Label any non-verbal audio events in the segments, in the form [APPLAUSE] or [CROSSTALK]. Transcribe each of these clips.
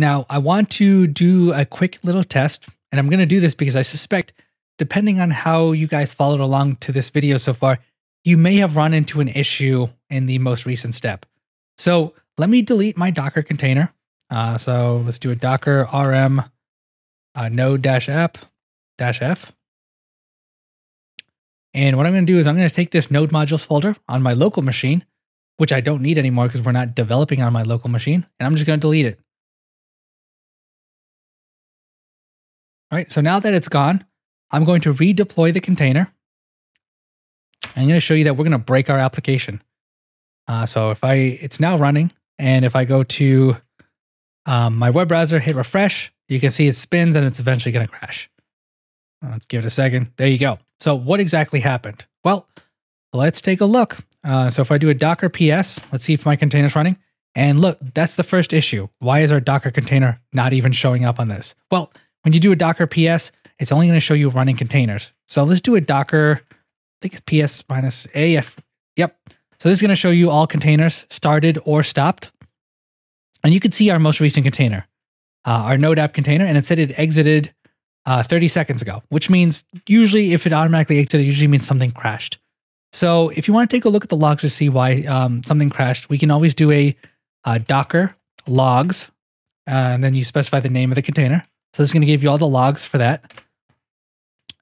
Now, I want to do a quick little test, and I'm going to do this because I suspect, depending on how you guys followed along to this video so far, you may have run into an issue in the most recent step. So let me delete my Docker container. Uh, so let's do a Docker rm uh, node-app f. And what I'm going to do is I'm going to take this node modules folder on my local machine, which I don't need anymore because we're not developing on my local machine, and I'm just going to delete it. All right, so now that it's gone, I'm going to redeploy the container. I'm going to show you that we're going to break our application. Uh, so if I, it's now running, and if I go to um, my web browser, hit refresh, you can see it spins and it's eventually going to crash. Let's give it a second. There you go. So what exactly happened? Well, let's take a look. Uh, so if I do a docker ps, let's see if my container's running. And look, that's the first issue. Why is our Docker container not even showing up on this? Well, when you do a Docker PS, it's only going to show you running containers. So let's do a Docker, I think it's PS minus AF. Yep. So this is going to show you all containers started or stopped. And you can see our most recent container, uh, our Node app container, and it said it exited uh, 30 seconds ago, which means usually if it automatically exited, it usually means something crashed. So if you want to take a look at the logs to see why um, something crashed, we can always do a uh, Docker logs, uh, and then you specify the name of the container. So this is going to give you all the logs for that.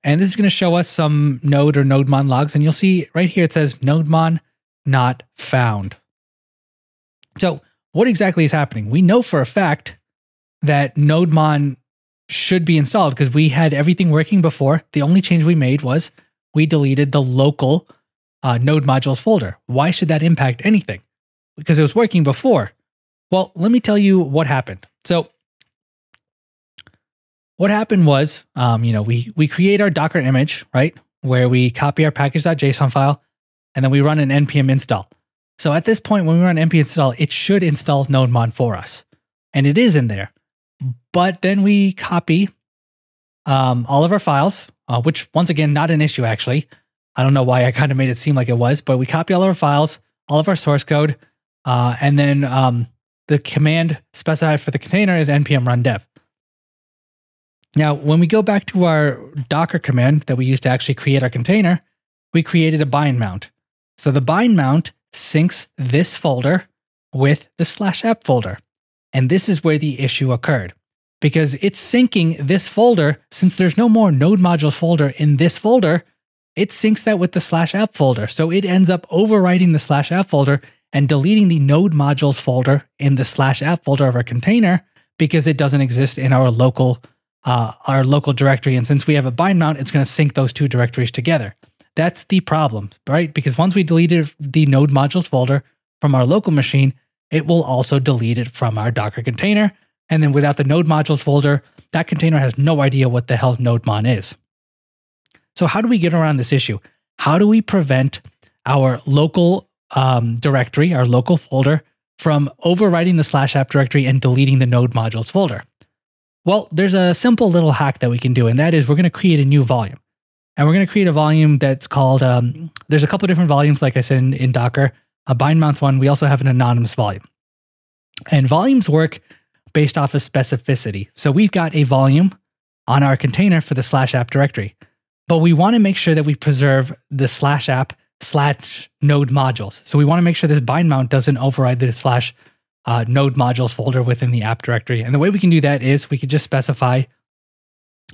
And this is going to show us some node or nodemon logs. And you'll see right here, it says nodemon not found. So what exactly is happening? We know for a fact that nodemon should be installed because we had everything working before. The only change we made was we deleted the local uh, node modules folder. Why should that impact anything? Because it was working before. Well, let me tell you what happened. So what happened was, um, you know, we we create our Docker image, right, where we copy our package.json file, and then we run an npm install. So at this point, when we run npm install, it should install nodemon for us, and it is in there. But then we copy um, all of our files, uh, which once again, not an issue actually. I don't know why I [LAUGHS] kind of made it seem like it was, but we copy all of our files, all of our source code, uh, and then um, the command specified for the container is npm run dev. Now, when we go back to our Docker command that we used to actually create our container, we created a bind mount. So the bind mount syncs this folder with the slash app folder. And this is where the issue occurred because it's syncing this folder since there's no more node modules folder in this folder. It syncs that with the slash app folder. So it ends up overwriting the slash app folder and deleting the node modules folder in the slash app folder of our container because it doesn't exist in our local uh, our local directory. And since we have a bind mount, it's going to sync those two directories together. That's the problem, right? Because once we deleted the node modules folder from our local machine, it will also delete it from our Docker container. And then without the node modules folder, that container has no idea what the hell nodemon is. So how do we get around this issue? How do we prevent our local um, directory, our local folder, from overwriting the slash app directory and deleting the node modules folder? Well, there's a simple little hack that we can do, and that is we're going to create a new volume. And we're going to create a volume that's called, um, there's a couple different volumes, like I said in, in Docker. A bind mounts one, we also have an anonymous volume. And volumes work based off of specificity. So we've got a volume on our container for the slash app directory, but we want to make sure that we preserve the slash app slash node modules. So we want to make sure this bind mount doesn't override the slash uh, node modules folder within the app directory. And the way we can do that is we could just specify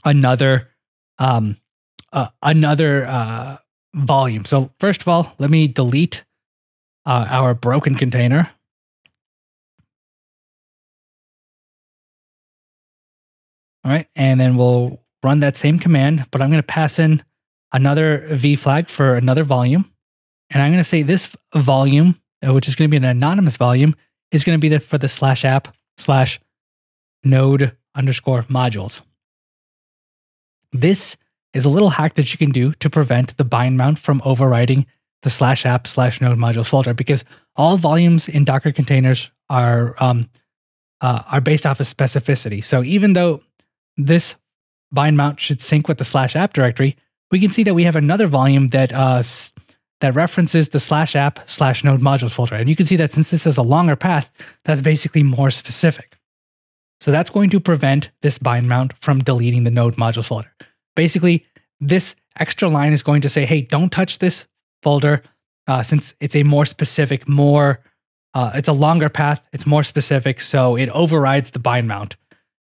another um, uh, another uh, volume. So first of all, let me delete uh, our broken container. All right, and then we'll run that same command, but I'm going to pass in another v flag for another volume. And I'm going to say this volume, uh, which is going to be an anonymous volume, is going to be the, for the slash app slash node underscore modules. This is a little hack that you can do to prevent the bind mount from overriding the slash app slash node modules folder because all volumes in Docker containers are um, uh, are based off of specificity. So even though this bind mount should sync with the slash app directory, we can see that we have another volume that uh, that references the slash app slash node modules folder. And you can see that since this is a longer path, that's basically more specific. So that's going to prevent this bind mount from deleting the node modules folder. Basically, this extra line is going to say, hey, don't touch this folder uh, since it's a more specific, more, uh, it's a longer path, it's more specific, so it overrides the bind mount.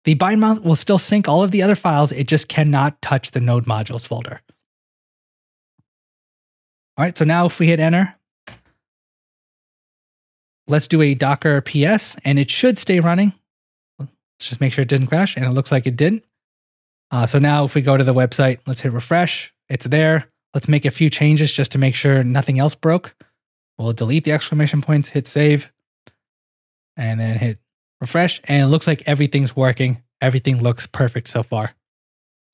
The bind mount will still sync all of the other files, it just cannot touch the node modules folder. All right, so now if we hit enter, let's do a docker ps and it should stay running. Let's just make sure it didn't crash and it looks like it didn't. Uh, so now if we go to the website, let's hit refresh. It's there. Let's make a few changes just to make sure nothing else broke. We'll delete the exclamation points, hit save, and then hit refresh. And it looks like everything's working. Everything looks perfect so far.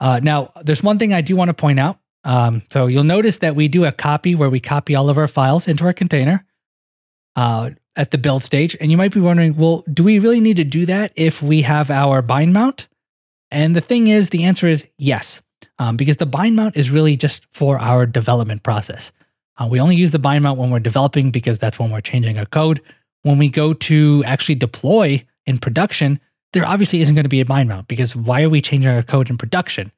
Uh, now, there's one thing I do want to point out. Um, so you'll notice that we do a copy where we copy all of our files into our container uh, at the build stage. And you might be wondering, well, do we really need to do that if we have our bind mount? And the thing is, the answer is yes, um, because the bind mount is really just for our development process. Uh, we only use the bind mount when we're developing because that's when we're changing our code. When we go to actually deploy in production, there obviously isn't going to be a bind mount because why are we changing our code in production?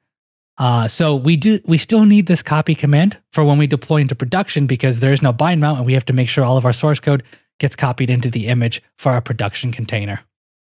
Uh, so we do we still need this copy command for when we deploy into production because there is no bind mount and we have to make sure all of our source code gets copied into the image for our production container.